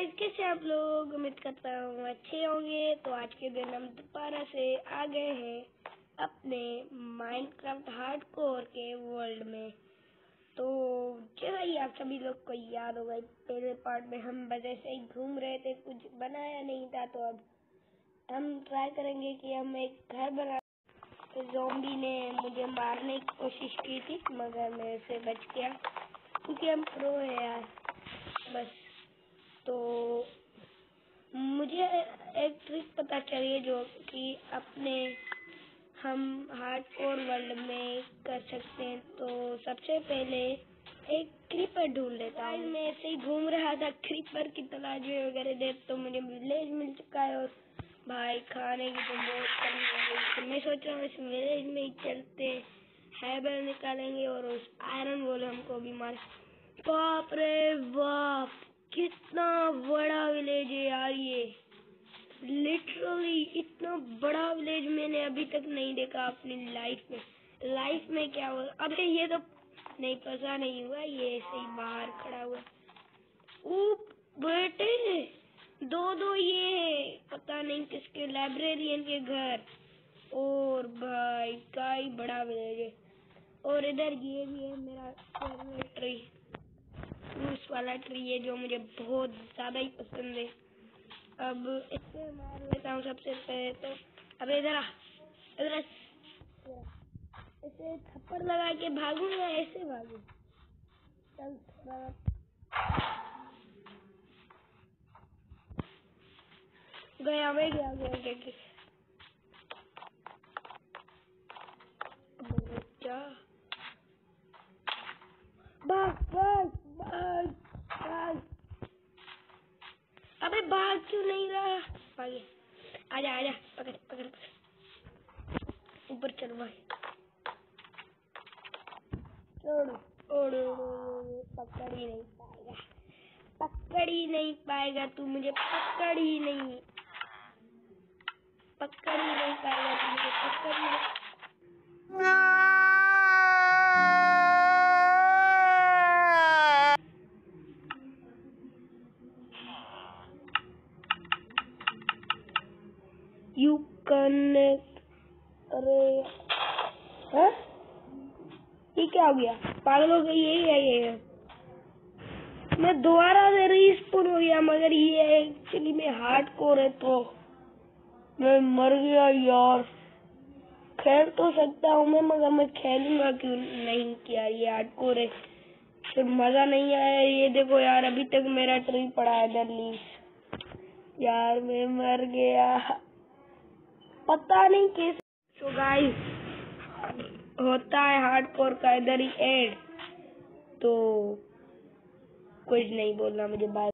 Guys कैसे आप लोग? उम्मीद करता हूँ अच्छे होंगे। तो आज के दिन हम दोबारा से आ गए हैं अपने माइनक्राफ्ट हार्डकोर के वर्ल्ड में। तो जैसा ही आप सभी लोग को याद होगा पहले पार्ट में हम बस से ही घूम रहे थे। कुछ बनाया नहीं था तो अब हम ट्राई करेंगे कि हम एक घर बना तो जोम्बी ने मुझे मारने की कोशिश की थी, मगर मेरे से बच गया, क्योंकि हम प्रो है यार। बस। तो मुझे एक ट्रिक पता चलिए जो कि अपने हम हार्ड कोर वर्ल्ड में कर सकते हैं। तो सबसे पहले एक क्रीपर ढूंढ लेता हूँ। मैं ऐसे ही घूम रहा था क्रीपर की तलाश में वगैरह दे तो मुझे विलेज मिल चुका है और भाई खाने की तो बहुत कमी तो मैं सोच रहा हूँ इस विलेज में ही चलते हैबर निकालेंगे और उस आयरन वोल हमको भी मार बाप रे बाप! कितना बड़ा विलेज है यार ये। लिटरली इतना बड़ा विलेज मैंने अभी तक नहीं देखा अपनी लाइफ में। लाइफ में क्या हुआ? अबे ये तो नहीं पता नहीं हुआ, ये ऐसे ही बाहर खड़ा हुआ। ओ बेटे दो दो ये है, पता नहीं किसके लाइब्रेरियन के घर। और भाई का ही बड़ा विलेज है। और इधर ये भी है, मेरा ट्री फ्रूट्स वाला ट्री है जो मुझे बहुत ज़्यादा ही पसंद है। अब इससे मार लेता हूँ सबसे पहले तो। अब इधर इधर इसे थप्पड़ लगा के भागूँगा ऐसे भागू? चल थोड़ा गया मैं, गया गया गया क्या भाग भाग भाग भाग। अबे भाग क्यों नहीं रहा? भागे आजा आजा। पकड़ पकड़ पकड़। ऊपर चल भाई। छोड़ ओड़। पकड़ ही नहीं पाएगा। पकड़ ही नहीं पाएगा तू मुझे। पकड़ ही नहीं। पकड़ ही नहीं पाएगा तू मुझे। पकड़ ही नहीं। यू कनेक्ट अरे हाँ? ये क्या हो गया? पागल हो गई यही है ये मैं दोबारा से रीस्पोन हो गया, मगर ये एक्चुअली में हार्ड कोर है तो। मैं मर गया यार। खेल तो सकता हूँ मैं, मगर मैं खेलूँगा क्यों नहीं? किया ये हार्ड कोर है? फिर मज़ा नहीं आया। ये देखो यार, अभी तक मेरा ट्री पड़ा है दरलीस यार मैं मर गया। पता नहीं कैसे। तो गाइस होता है हार्डकोर का इधर ही एड तो कुछ नहीं बोलना, मुझे बाय